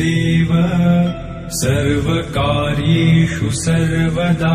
देव सर्वकार्येषु सर्वदा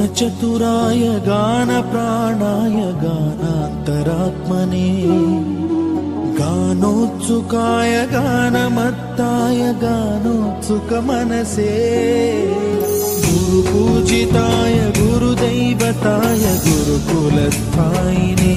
गानचतुराय गानप्राणाय गानान्तरात्मने गानोत्सुकाय गानमत्ताय गानोत्सुकमनसे गुरुपूजिताय गुरुदैवताय गुरुकुलस्थायिने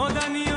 O da